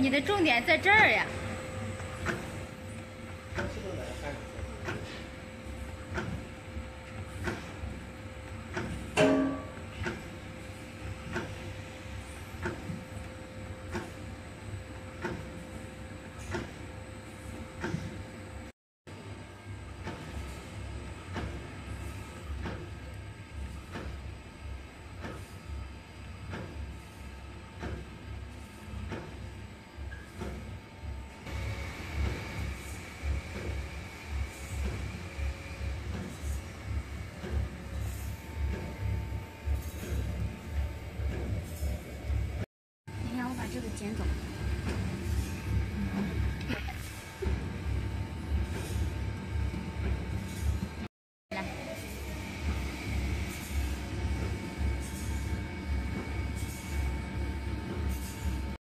你的重点在这儿呀。这个捡走。